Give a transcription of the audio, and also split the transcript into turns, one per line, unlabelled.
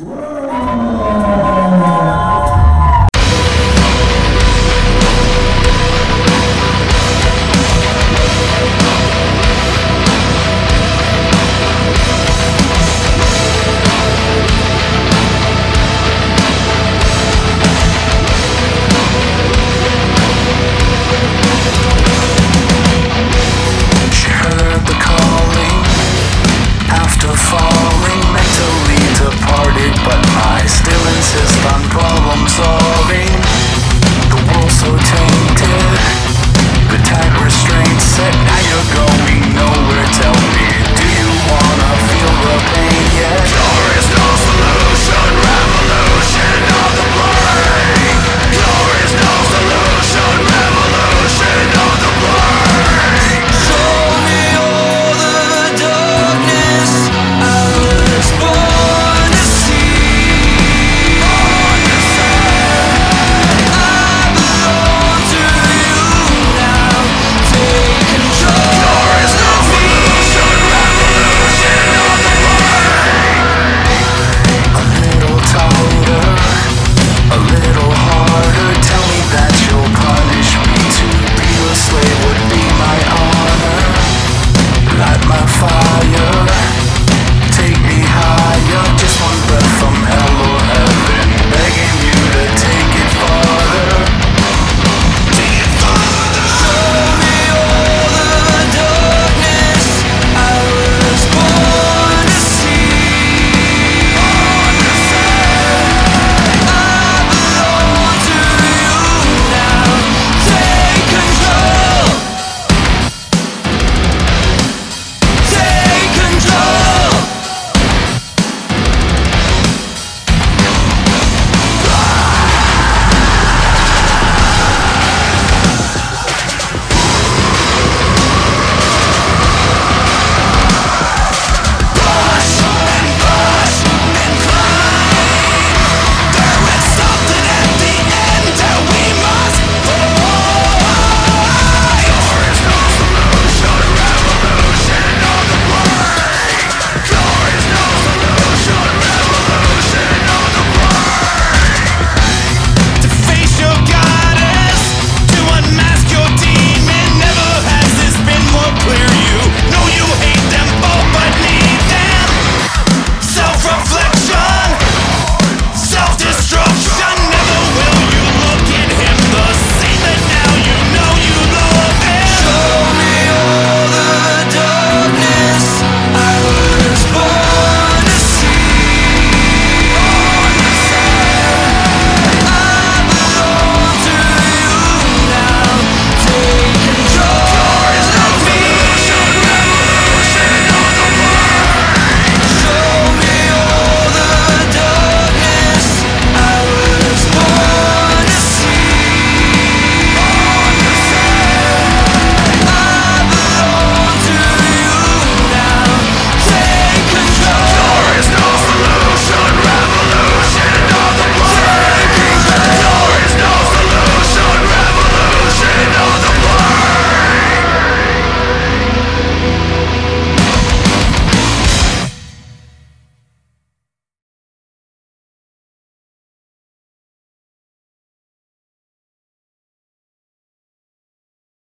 Whoa! Don't